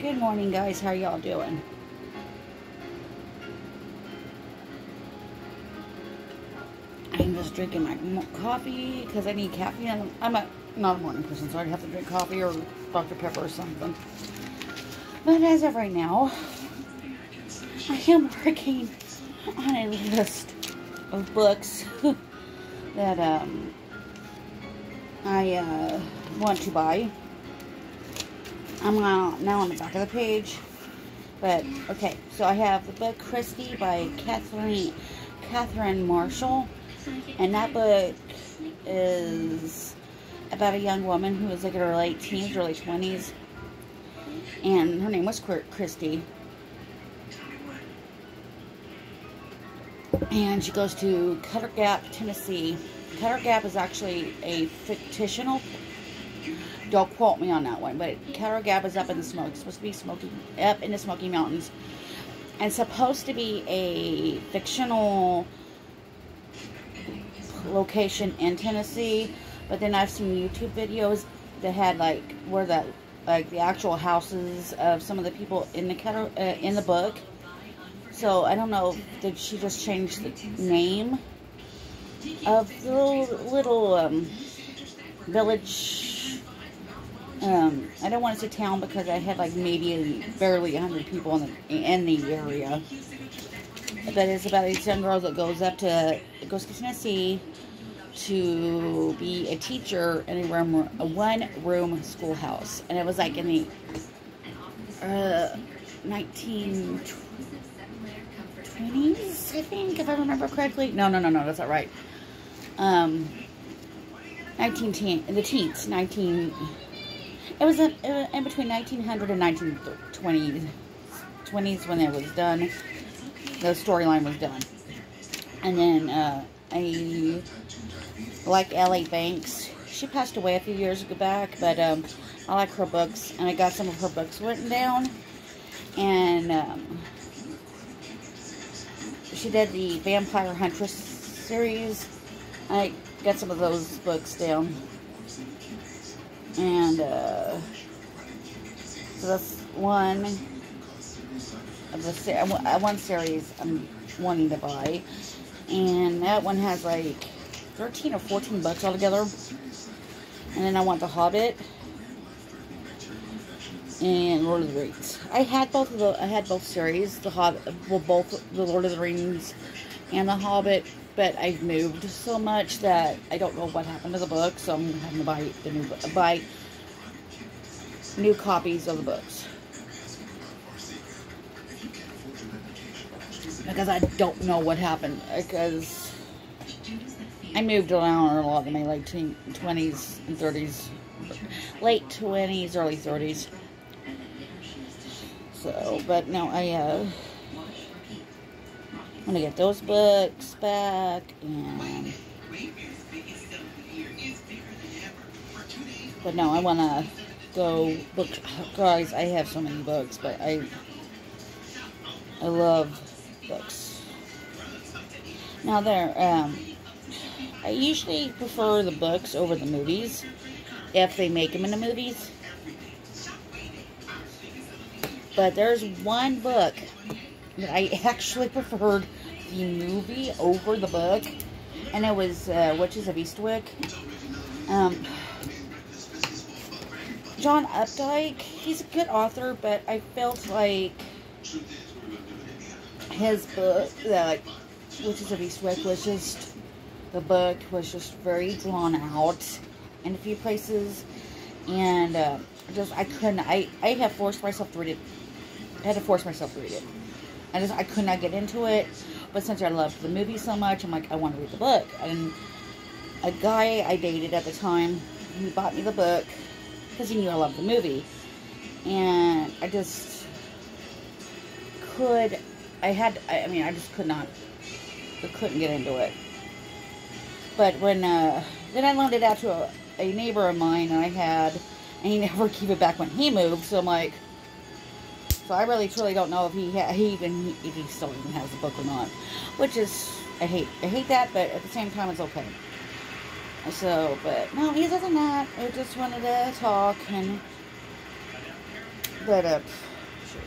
Good morning, guys. How y'all doing? I'm just drinking my coffee because I need caffeine. I'm a, not a morning person, so I'd have to drink coffee or Dr. Pepper or something. But as of right now, I am working on a list of books that um, I uh, want to buy. I'm now on the back of the page. But, okay, so I have the book Christy by Kathleen, Catherine Marshall. And that book is about a young woman who was like in her late teens, early 20s. And her name was Christy. And she goes to Cutter Gap, Tennessee. Cutter Gap is actually a fictional don't quote me on that one, but Cutter Gap is up in the smoke. It's supposed to be smoking up in the Smoky Mountains, and supposed to be a fictional location in Tennessee. But then I've seen YouTube videos that had like where the like the actual houses of some of the people in the Cutter uh, in the book. So I don't know. Did she just change the name of the little, little um, village um, I don't want to say town because I had like maybe barely 100 people in the, in the area. But it's about this young girl that goes up to, goes to Tennessee to be a teacher in a room, a one room schoolhouse. And it was like in the uh, 1920s, I think, if I remember correctly. No, no, no, no, that's not right. Um, 1910, the teens, 19, it was, in, in between 1900 and 1920s 20s when it was done. The storyline was done. And then uh, I like L.A. Banks. She passed away a few years ago back, but um, I like her books, and I got some of her books written down. And um, she did the Vampire Huntress series. I got some of those books down. And uh, so that's one of the uh, one series I'm wanting to buy. And that one has like 13 or 14 bucks altogether. And then I want The Hobbit and Lord of the Rings. I had both of the I had both series, The Hobbit, well, both the Lord of the Rings and The Hobbit but I've moved so much that I don't know what happened to the book, so I'm having to buy the new buy new copies of the books. Because I don't know what happened. Because I moved around a lot in my late 20s and 30s. Late 20s, early 30s. So, but now I, uh, I'm gonna get those books back and but no I want to go book guys I have so many books but I I love books. Now there um I usually prefer the books over the movies if they make them in the movies. But there's one book I actually preferred the movie over the book, and it was uh, Witches of Eastwick. Um, John Updike, he's a good author, but I felt like his book, like Witches of Eastwick, was just the book was just very drawn out in a few places, and uh, just I couldn't. I I have forced myself to read it. I had to force myself to read it. I just I could not get into it. But since I loved the movie so much, I'm like, I want to read the book. And a guy I dated at the time, he bought me the book because he knew I loved the movie. And I just could, I had, I mean, I just could not, I couldn't get into it. But when, uh, then I loaned it out to a, a neighbor of mine and I had, and he never gave it back when he moved. So I'm like, so I really truly don't know if he he even if he still even has the book or not, which is I hate I hate that, but at the same time it's okay. So, but no, other than that, I just wanted to talk and But, uh, shoot.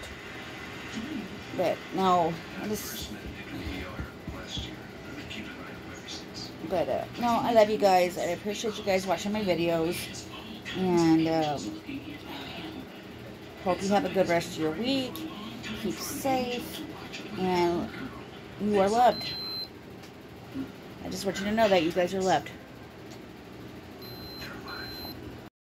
But, no, I just, but, uh, no, I love you guys. I appreciate you guys watching my videos. And, um, hope you have a good rest of your week. Keep safe. And you are loved. I just want you to know that you guys are loved.